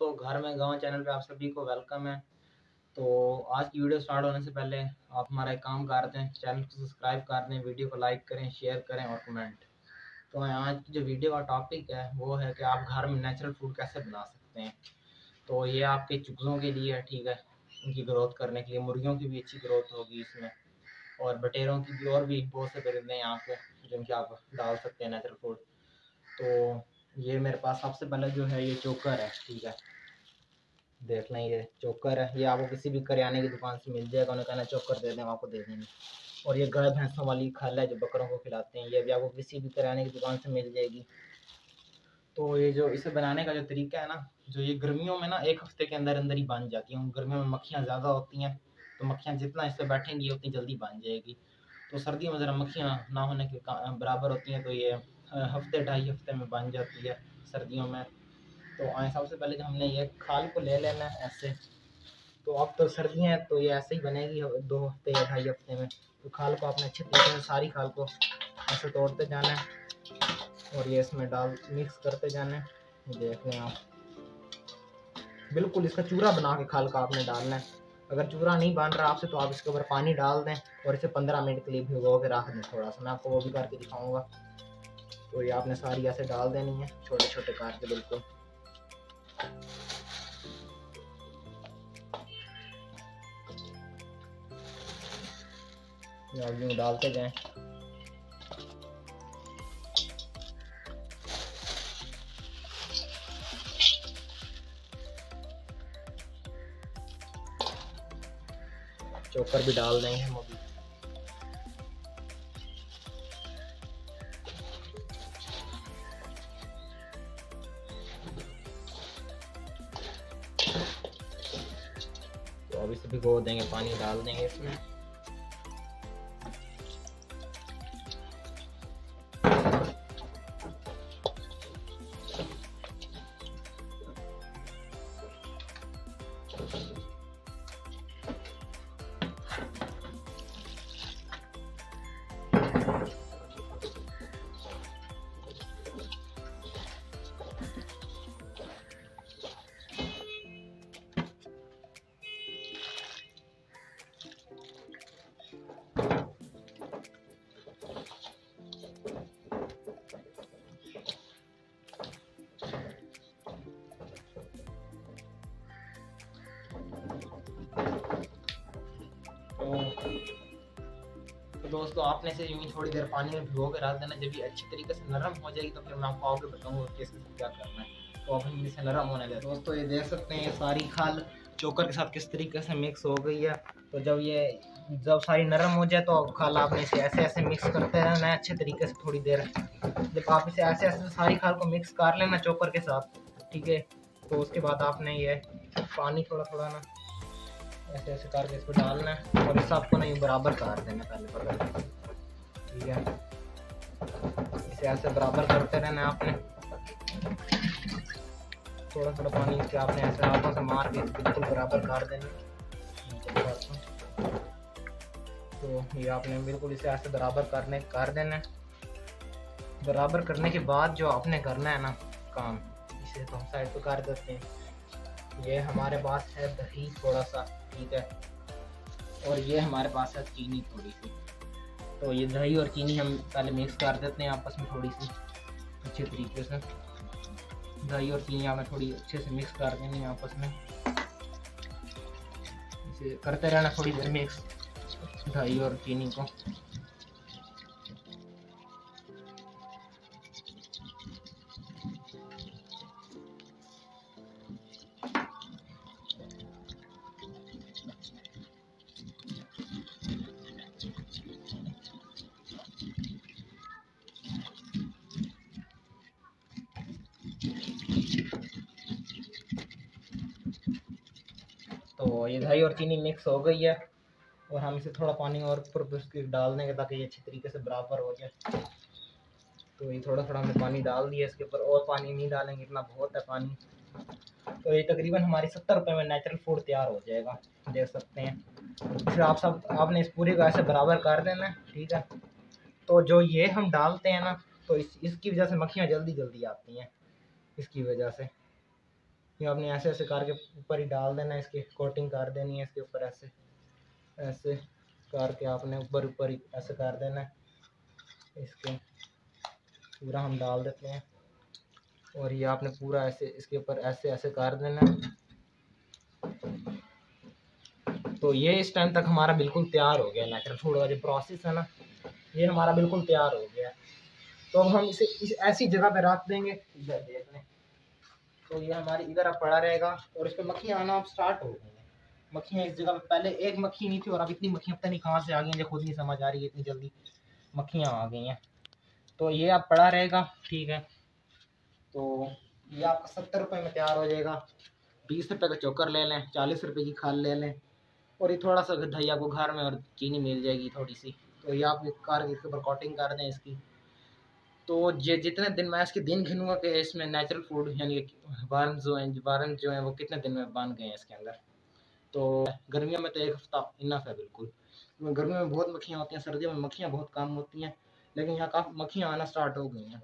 दोस्तों, घर में, गाँव चैनल पे आप सभी को वेलकम है। तो आज की वीडियो स्टार्ट होने से पहले आप हमारा एक काम कर दें चैनल को सब्सक्राइब कर दें वीडियो को लाइक करें शेयर करें और कमेंट तो आज की जो वीडियो का टॉपिक है, वो है कि आप घर में नेचुरल फ़ूड कैसे बना सकते हैं। तो ये आपके चुगज़ों के लिए है, ठीक है? उनकी ग्रोथ करने के लिए, मुर्गियों की भी अच्छी ग्रोथ होगी इसमें। और बटेरों की भी और भी बहुत से परिंदे हैं यहाँ पे, जिनके आप डाल सकते हैं नेचुरल फ़ूड तो ये मेरे पास सबसे पहले जो है ये चोकर है, ठीक है। देख लें ये चोकर है। ये आपको किसी भी करियाने की दुकान से मिल जाएगा उन्हें कहना चोकर दे दें आपको दे देंगे। और ये गाय भैंसों वाली खल है जो बकरों को खिलाते हैं। ये भी आपको किसी भी करियाने की दुकान से मिल जाएगी। तो ये जो इसे बनाने का जो तरीका है ना, जो ये गर्मियों में ना, एक हफ़्ते के अंदर अंदर ही बन जाती हैं। गर्मियों में मक्खियाँ ज़्यादा होती हैं तो मक्खियाँ जितना इस पर बैठेंगी, उतनी जल्दी बन जाएगी। तो सर्दियों में ज़रा मक्खियाँ ना होने के, बराबर होती हैं तो ये हफ़्ते, ढाई हफ़्ते में बन जाती है सर्दियों में। तो आए सबसे पहले जो हमने ये खाल को ले लेना है ऐसे। तो अब तो सर्दियाँ हैं तो ये ऐसे ही बनेगी दो हफ़्ते या ढाई हफ़्ते में। तो खाल को आपने अच्छे तरीके से, सारी खाल को ऐसे तोड़ते जाना है और ये इसमें डाल, मिक्स करते जाना है। देख लें आप। बिल्कुल इसका चूरा बना के खाल का आपने डालना है। अगर चूरा नहीं बन रहा आपसे तो आप इसके ऊपर पानी डाल दें और इसे पंद्रह मिनट के लिए भिगो के रख दें थोड़ा सा। मैं आपको वो भी करके दिखाऊँगा। तो ये आपने सारी ऐसे डाल देनी है छोटे छोटे काट के बिल्कुल। आप डालते जाएँ। चोकर भी डाल देंगे हम अभी। तो इसे भिगो देंगे पानी डाल देंगे इसमें। तो दोस्तों, आपने से यूँ थोड़ी देर पानी में भिगो के रख देना। जब ये अच्छी तरीके से नरम हो जाएगी तो फिर मैं आपको आगे बताऊँगा कि इसमें क्या करना है। तो अपन इसे नरम होने दें दोस्तों, ये देख सकते हैं, ये सारी खाल चोकर के साथ किस तरीके से मिक्स हो गई है। तो जब ये, जब सारी नरम हो जाए तो खाल आपने इसे ऐसे ऐसे मिक्स करते रहना है, अच्छे तरीके से थोड़ी देर। जब आप इसे ऐसे ऐसे सारी खाल को मिक्स कर लेना चोकर के साथ, ठीक है? तो उसके बाद आपने ये पानी थोड़ा थोड़ा ना ऐसे ऐसे करके इसको डालना है और इस आपको नहीं बराबर कर देना पहले पकड़ ठीक है? इसे ऐसे बराबर करते रहना आपने। थोड़ा थोड़ा पानी इसके आपने ऐसे हाथों से मार के बिल्कुल बराबर कर देना। तो ये आपने बिल्कुल इसे ऐसे बराबर करने, कर देना बराबर करने के बाद जो आपने करना है ना काम, इसे तो हम साइड पर कर देते हैं। ये हमारे पास है दही थोड़ा सा, ठीक है? और ये हमारे पास है चीनी थोड़ी सी। तो ये दही और चीनी हम पहले मिक्स कर देते हैं आपस में थोड़ी सी, अच्छे तरीके से। दही और चीनी हमें थोड़ी अच्छे से मिक्स कर देनी आपस में। इसे करते रहना थोड़ी देर मिक्स दही और चीनी को। तो ये दही और चीनी मिक्स हो गई है और हम इसे थोड़ा पानी और ऊपर डाल देंगे ताकि ये अच्छी तरीके से बराबर हो जाए। तो ये थोड़ा थोड़ा हमने पानी डाल दिया इसके ऊपर, और पानी नहीं डालेंगे, इतना बहुत है पानी। तो ये तकरीबन हमारी सत्तर रुपये में नेचुरल फ़ूड तैयार हो जाएगा, देख सकते हैं। फिर आप सब, आपने इस पूरी को ऐसे बराबर कर देना ठीक है? तो जो ये हम डालते हैं ना तो इस, इसकी वजह से मक्खियाँ जल्दी जल्दी आती हैं। इसकी वजह से। ये आपने ऐसे ऐसे करके ऊपर ही डाल देना है इसकी कोटिंग कर देनी है इसके ऊपर ऐसे ऐसे करके आपने ऊपर ऊपर ही ऐसे कर देना है। इसके पूरा हम डाल देते हैं। और ये आपने पूरा ऐसे, इसके ऊपर ऐसे ऐसे कर देना है। तो ये इस टाइम तक हमारा बिल्कुल तैयार हो गया नेचुरल फ़ूड का जो प्रोसेस है ना, ये हमारा बिल्कुल तैयार हो गया तो अब हम इसे इस, ऐसी जगह पे रख देंगे। इधर तो ये हमारी इधर अब पड़ा रहेगा और इस पर मक्खियाँ आना अब स्टार्ट हो गई हैं। मक्खियाँ इस जगह पे, पहले एक मक्खी नहीं थी और अब इतनी मक्खियाँ पता नहीं कहाँ से आ गई हैं खुद नहीं समझ आ रही है इतनी जल्दी। मक्खियाँ आ गई हैं। तो ये अब पड़ा रहेगा, ठीक है। तो ये आपका सत्तर रुपये में तैयार हो जाएगा। बीस रुपये का चोकर ले लें, चालीस रुपये की खाल ले लें और ये थोड़ा सा धैया को घर में और चीनी मिल जाएगी थोड़ी सी। तो ये आप कार, इसके ऊपर कॉटिंग कर दें इसकी। तो जितने दिन मैं इसके दिन गिनूँगा कि इसमें नेचुरल फ़ूड यानी वारन जो हैं वारन जो हैं, वो कितने दिन में बन गए हैं इसके अंदर? तो गर्मियों में तो एक हफ़्ता इनफ है बिल्कुल। गर्मियों में बहुत मक्खियाँ होती हैं, सर्दियों में मक्खियाँ बहुत कम होती हैं, लेकिन यहाँ काफ़ी मक्खियाँ आना स्टार्ट हो गई हैं।